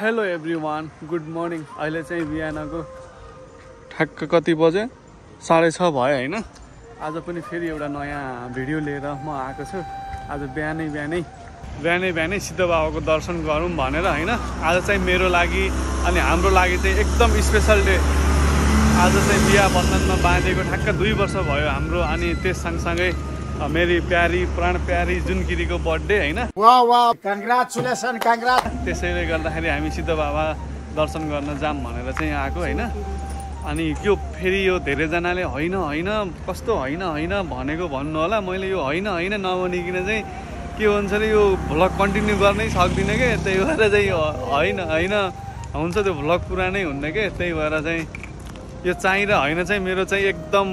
Hello everyone good morning अहिले चाहिँ बिहानको ठ्याक्क कति बजे? साढे छ भयो होइन? आज पनि फेरि एउटा नयाँ भिडियो लिएर म आएको छु। आज बिहानै बिहानै बिहानै बिहानै सिद्ध बाबाको दर्शन गरौँ भनेर होइन? आज चाहिँ मेरो लागि अनि हाम्रो लागि चाहिँ एकदम स्पेसल डे आज चाहिँ बिहा बन्धनमा बाँधेको ठ्याक्क दुई वर्ष भयो हाम्रो अनि त्यस सँगसँगै मेरी प्यारी प्राण प्यारी जुन गिरीको बर्थडे होइन त्यसैले गर्दाखेरि हामी सिद्ध बाबा दर्शन गर्न जाऊँ भनेर चाहिँ आएको होइन? अनि यो फेरि यो धेरैजनाले होइन होइन कस्तो होइन होइन भनेको भन्नु होला। मैले यो होइन होइन नभनिकन चाहिँ के भन्छ अरे यो भ्लग कन्टिन्यू गर्नै सक्दिनँ कि? त्यही भएर चाहिँ होइन होइन हुन्छ त्यो भ्लग पुरानै हुन्न कि? त्यही भएर चाहिँ यो चाहिँ र होइन चाहिँ मेरो चाहिँ एकदम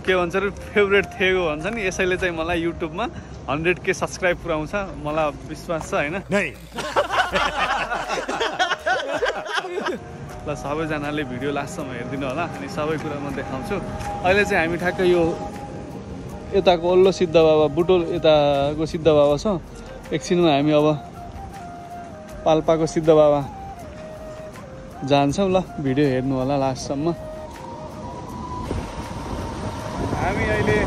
के भन्छ अरे फेभरेट थियो भन्छ नि। यसैले चाहिँ मलाई युट्युबमा हन्ड्रेड के सब्सक्राइब पुऱ्याउँछ। मलाई विश्वास छ होइन? ल सबैजनाले भिडियो लास्टसम्म हेरिदिनु होला अनि सबै कुरा म देखाउँछु। अहिले चाहिँ हामी ठ्याक्कै यो यताको वल्लो सिद्ध बाबा बुटोल यताको सिद्ध बाबा छ। एकछिनमा हामी अब पाल्पाको सिद्ध बाबा जान्छौँ। ल भिडियो हेर्नु होला लास्टसम्म हामी अहिले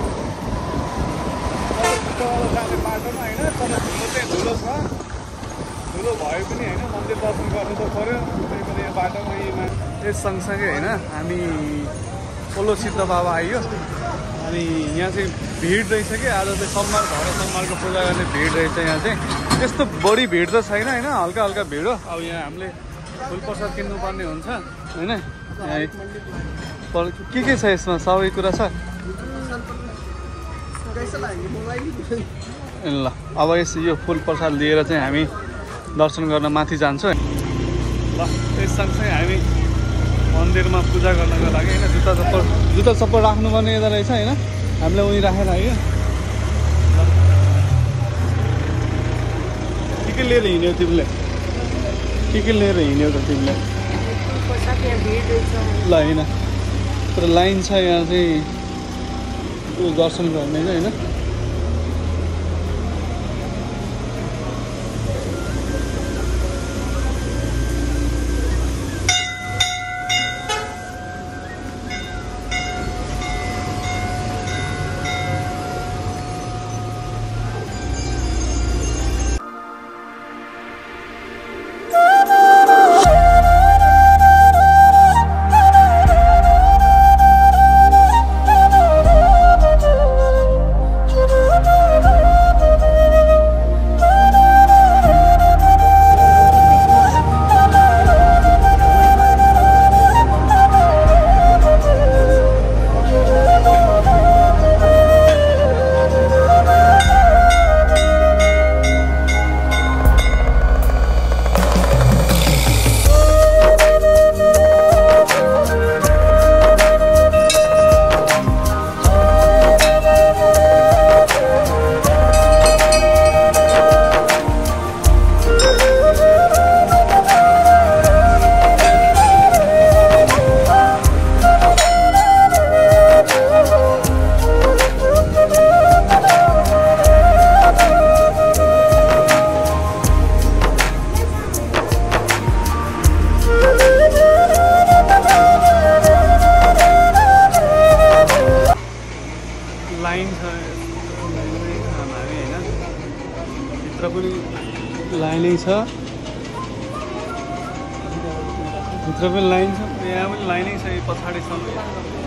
जाने बाटोमा होइन तर ठुलो भए पनि होइन मन्दिर दर्शन गर्नु त पऱ्यो। त्यही यहाँ बाटोमा यस सँगसँगै होइन हामी पल्लो सिद्ध बाबा आइयो। अनि यहाँ चाहिँ भिड रहेछ कि आज चाहिँ सोमबार भएर सोमबारको पूजा गर्ने भिड रहेछ यहाँ चाहिँ। त्यस्तो बढी भिड त छैन होइन हल्का हल्का भिड हो। अब यहाँ हामीले फुल प्रसाद किन्नुपर्ने हुन्छ होइन? के के छ यसमा? सबै कुरा छ? ल अब यस यो फुल प्रसाद लिएर चाहिँ हामी दर्शन गर्न माथि जान्छौँ ल त्यस सँगसँगै हामी मन्दिरमा पूजा गर्नको लागि होइन जुत्ता चप्पल जुत्ता चप्पल राख्नुपर्ने यता रहेछ होइन। हामीले उहीँ राखेर आयो। के के लिएर हिँड्यौ तिमीले? के के लिएर हिँड्यौ त तिमीले? ल होइन तर लाइन छ यहाँ चाहिँ। दर्शन गर्ने होइन। भित्र पनि लाइनै छ। भित्र पनि लाइन छ। यहाँ पनि लाइनै छ पछाडिसम्म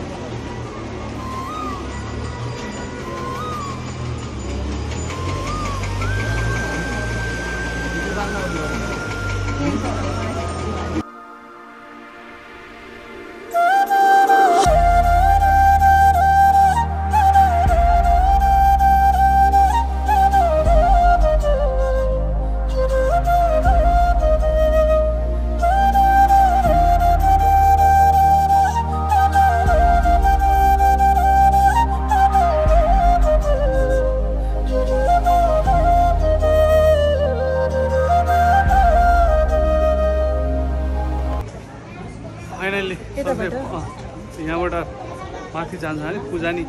माथि जान्छ अरे पूजा नि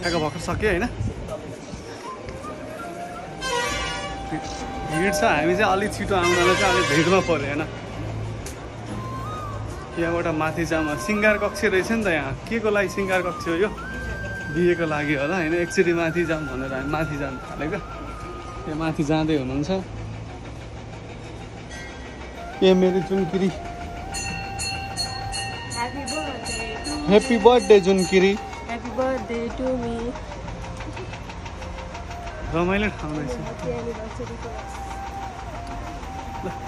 ठ्याक्क भर्खर सक्यो होइन। भिड छ हामी चाहिँ अलिक छिटो आउनलाई चाहिँ अलिक भिडमा पऱ्यो होइन। यहाँबाट माथि जाम सिङ्गार कक्ष रहेछ नि त यहाँ। के को लागि सिङ्गार कक्ष हो यो? बिहेको लागि होला होइन। एकचोटि माथि जाम भनेर हामी माथि जानु थालेको। यहाँ माथि जाँदै हुनुहुन्छ। ए मेरो Junkiri Happy birthday to happy birthday Junkiri Happy birthday to me. रमाइलो ठाउँ रहेछ।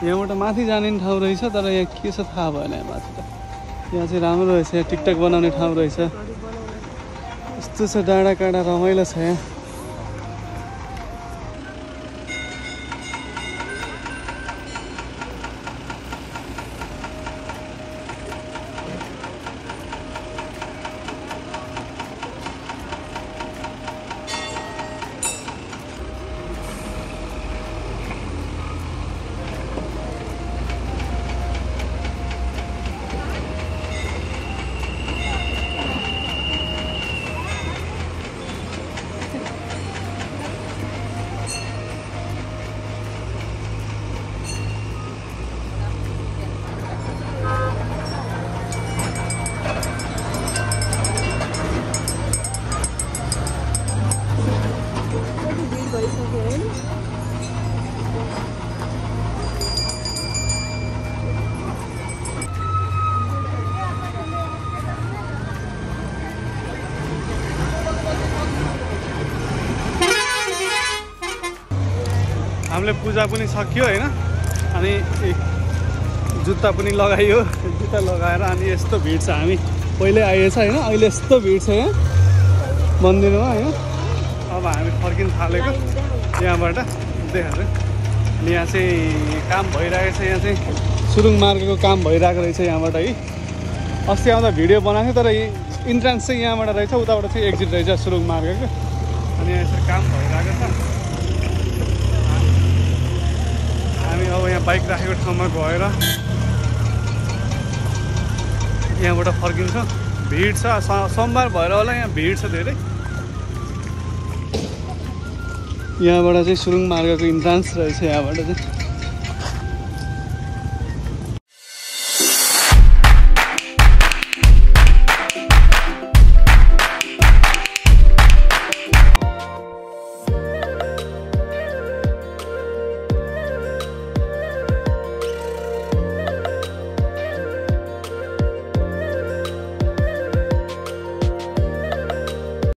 यहाँबाट माथि जाने ठाउँ रहेछ तर यहाँ के छ थाहा भएन यहाँ माथि त। यहाँ चाहिँ राम्रो रहेछ यहाँ टिकटक बनाउने ठाउँ रहेछ। यस्तो छ डाँडा काँडा रमाइलो छ यहाँ। हामीले पूजा पनि सकियो होइन? अनि जुत्ता पनि लगाइयो जुत्ता लगाएर अनि यस्तो भिड छ हामी। पहिल्यै आइएछ होइन? अहिले यस्तो भिड छ यहाँ मन्दिरमा होइन? अब हामी फर्किन थालेको। यहाँबाट देखाएको अनि यहाँ चाहिँ काम भइरहेको छ यहाँ चाहिँ सुरुङ मार्गको काम भइरहेको रहेछ यहाँबाट है? अस्ति आउँदा भिडियो बनाएको तर इन्ट्रान्स चाहिँ यहाँबाट रहेछ उताबाट चाहिँ एक्जिट रहेछ सुरुङ मार्गको। अनि यहाँ यसरी काम भइरहेको छ हामी अब यहाँ बाइक राखेको ठाउँमा गएर यहाँबाट फर्किन्छौँ। भिड छ सोमबार भएर होला यहाँ भिड छ धेरै। यहाँबाट चाहिँ सुरुङ मार्गको इन्ट्रान्स रहेछ यहाँबाट चाहिँ।